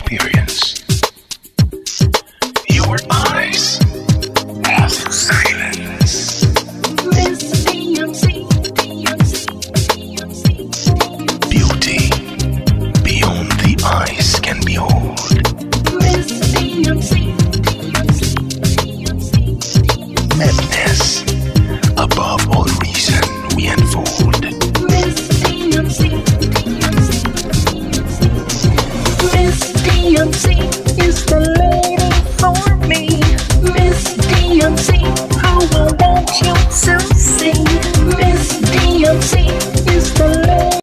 experience. Your eyes of silence. Beauty beyond the eyes can behold. Madness above all reason we unfold. The